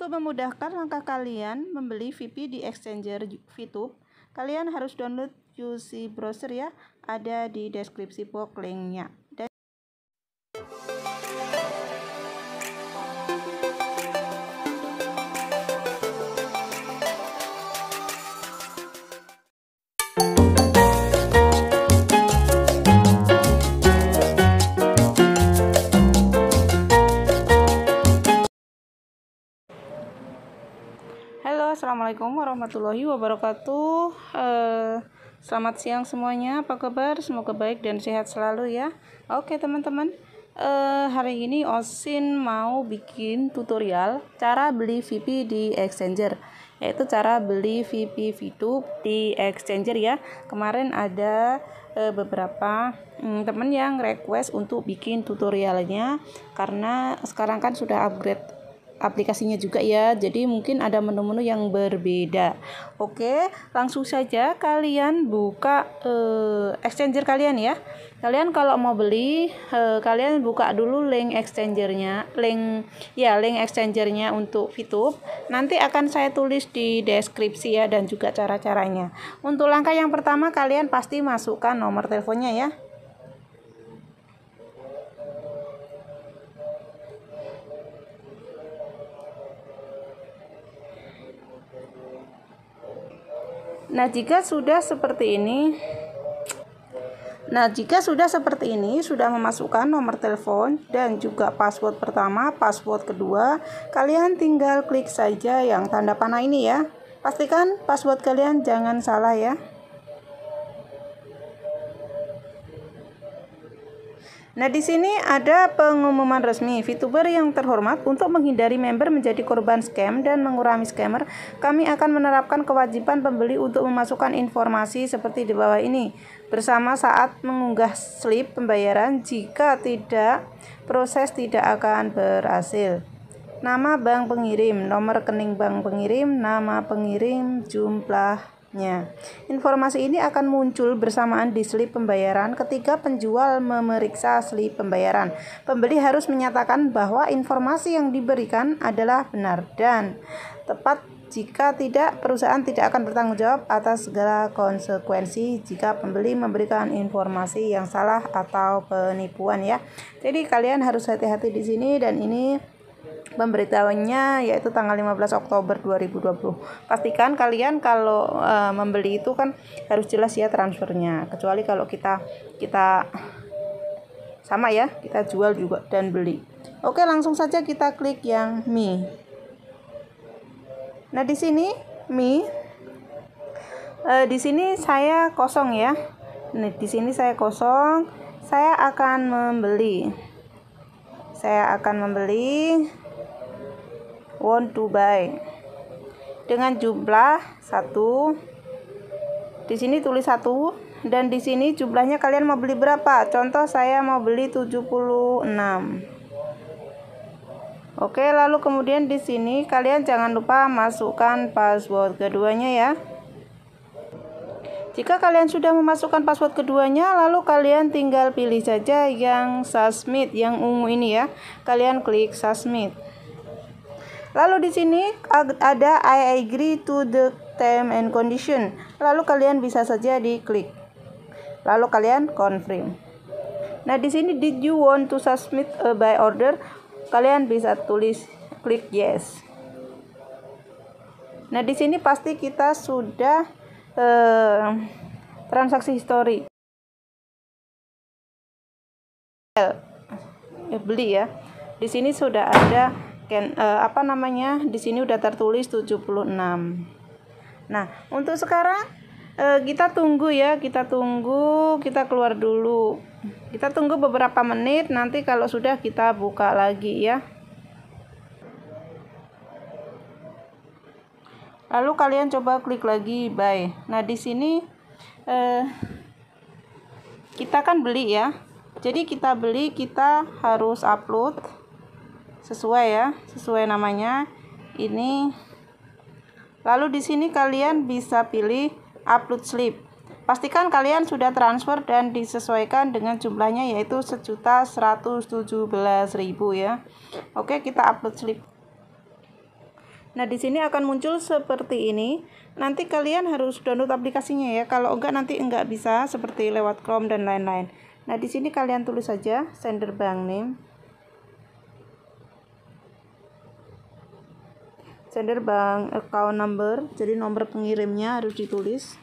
Untuk memudahkan langkah kalian membeli VP di Exchanger VTube, kalian harus download UC Browser ya, ada di deskripsi box linknya. Assalamualaikum warahmatullahi wabarakatuh. Uh, Selamat siang semuanya. Apa kabar? Semoga baik dan sehat selalu ya. Oke teman-teman. Uh, Hari ini Osin mau bikin tutorial Cara beli VP di Exchanger Yaitu cara beli VP VTube di Exchanger ya. Kemarin ada uh, beberapa um, teman yang request untuk bikin tutorialnya Karena sekarang kan sudah upgrade aplikasinya juga ya. Jadi mungkin ada menu-menu yang berbeda. Oke, langsung saja kalian buka uh, exchanger kalian ya. Kalian kalau mau beli, uh, kalian buka dulu link exchangernya, link ya link exchangernya untuk VTube. Nanti akan saya tulis di deskripsi ya dan juga cara-caranya. Untuk langkah yang pertama kalian pasti masukkan nomor teleponnya ya. Nah, jika sudah seperti ini, Nah, jika sudah seperti ini, sudah memasukkan nomor telepon dan juga password pertama, password kedua, kalian tinggal klik saja yang tanda panah ini ya. Pastikan password kalian jangan salah ya. Nah, di sini ada pengumuman resmi VTuber yang terhormat untuk menghindari member menjadi korban scam dan mengurangi scammer. Kami akan menerapkan kewajiban pembeli untuk memasukkan informasi seperti di bawah ini bersama saat mengunggah slip pembayaran. Jika tidak, proses tidak akan berhasil. Nama bank pengirim, nomor rekening bank pengirim, nama pengirim, jumlah nya. Informasi ini akan muncul bersamaan di slip pembayaran ketika penjual memeriksa slip pembayaran. Pembeli harus menyatakan bahwa informasi yang diberikan adalah benar dan tepat jika tidak, perusahaan tidak akan bertanggung jawab atas segala konsekuensi jika pembeli memberikan informasi yang salah atau penipuan ya. Jadi kalian harus hati-hati di sini dan ini pemberitahuannya yaitu tanggal 15 Oktober 2020. Pastikan kalian kalau uh, membeli itu kan harus jelas ya transfernya. Kecuali kalau kita kita sama ya, kita jual juga dan beli. Oke, langsung saja kita klik yang Mi. Nah, di sini Mi uh, di sini saya kosong ya. Nah, di sini saya kosong. Saya akan membeli. Saya akan membeli want to buy dengan jumlah satu di sini tulis satu dan di sini jumlahnya kalian mau beli berapa contoh saya mau beli 76 Oke, lalu kemudian di sini kalian jangan lupa masukkan password keduanya ya. Jika kalian sudah memasukkan password keduanya, lalu kalian tinggal pilih saja yang submit yang ungu ini ya. Kalian klik submit. Lalu di sini ada I agree to the term and condition. Lalu kalian bisa saja diklik. Lalu kalian confirm. Nah, di sini did you want to submit a buy order? Kalian bisa tulis klik yes. Nah, di sini pasti kita sudah uh, transaksi history. beli ya. Di sini sudah ada scan uh, apa namanya di sini udah tertulis 76 nah untuk sekarang uh, kita tunggu ya kita tunggu kita keluar dulu. Kita tunggu beberapa menit nanti kalau sudah kita buka lagi ya. Lalu kalian coba klik lagi buy. Nah di sini uh, kita kan beli ya. Jadi kita beli kita harus upload sesuai ya sesuai namanya ini lalu di sini kalian bisa pilih upload slip pastikan kalian sudah transfer dan disesuaikan dengan jumlahnya yaitu sejuta ribu ya oke kita upload slip Nah, di sini akan muncul seperti ini. Nanti kalian harus download aplikasinya ya. Kalau enggak nanti enggak bisa seperti lewat Chrome dan lain-lain. Nah, di sini kalian tulis saja sender bank name. Sender bank account number. Jadi nomor pengirimnya harus ditulis.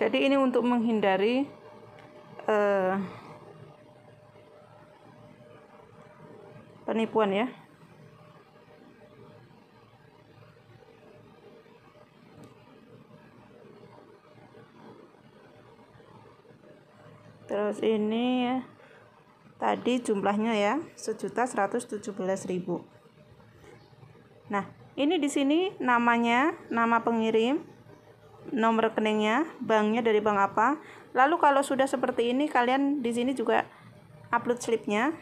Jadi ini untuk menghindari uh, penipuan ya. Terus ini ya, tadi jumlahnya ya sejuta seratus tujuh belas ribu. Nah, ini di sini namanya, nama pengirim, nomor rekeningnya, banknya dari bank apa. Lalu kalau sudah seperti ini, kalian di sini juga upload slipnya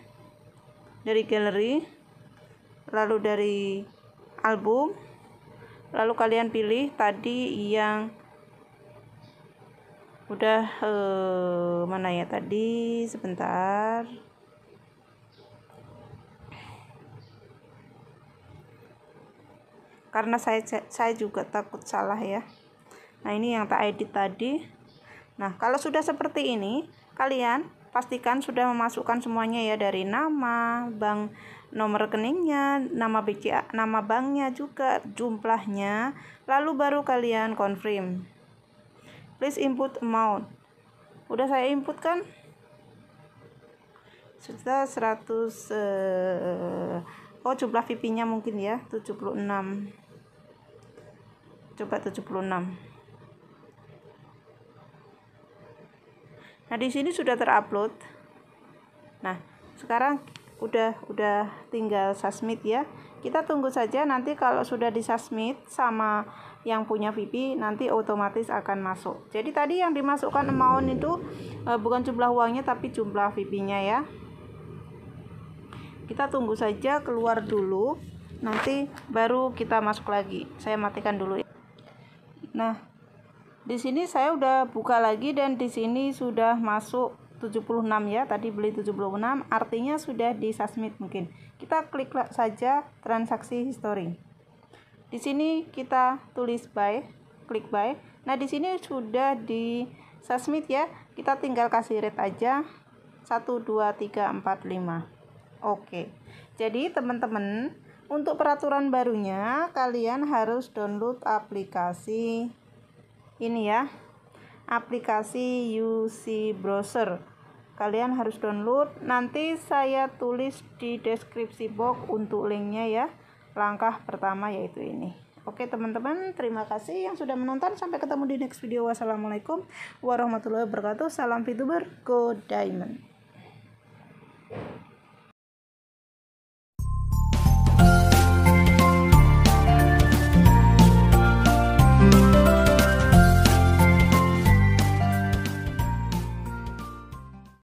dari galeri, lalu dari album, lalu kalian pilih tadi yang udah eh, mana ya tadi sebentar karena saya saya juga takut salah ya Nah, ini yang tak edit tadi. Nah, kalau sudah seperti ini, kalian pastikan sudah memasukkan semuanya ya dari nama, bank nomor rekeningnya, nama BCA, nama banknya juga, jumlahnya, lalu baru kalian confirm. Please input amount. Udah saya input kan? Sudah 100 uh, oh jumlah VP-nya mungkin ya, 76. Coba 76. Nah, di sini sudah terupload. Nah, sekarang udah udah tinggal submit ya. Kita tunggu saja nanti kalau sudah disubmit sama yang punya VP nanti otomatis akan masuk. Jadi tadi yang dimasukkan amount itu e, bukan jumlah uangnya tapi jumlah VP-nya ya. Kita tunggu saja keluar dulu. Nanti baru kita masuk lagi. Saya matikan dulu ya. Nah, di sini saya udah buka lagi dan di sini sudah masuk 76 ya tadi beli 76 artinya sudah di submit mungkin kita klik saja transaksi history di sini kita tulis buy klik buy nah di sini sudah di submit ya. Kita tinggal kasih rate aja. 1 2 3 4 5 oke. Jadi teman-teman untuk peraturan barunya kalian harus download aplikasi ini ya. Aplikasi UC Browser. Kalian harus download. Nanti saya tulis di deskripsi box untuk linknya ya langkah pertama yaitu ini Oke teman-teman, terima kasih yang sudah menonton. Sampai ketemu di next video. Wassalamualaikum warahmatullahi wabarakatuh. Salam VTuber, Go Diamond.